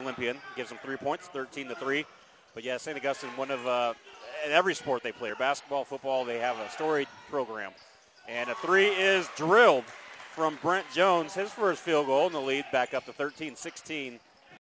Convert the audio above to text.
Olympian gives them three points, 13 to three. But yeah, St. Augustine, one of uh, in every sport they play, basketball, football, they have a storied program. And a three is drilled from Brent Jones, his first field goal in the lead, back up to 13 16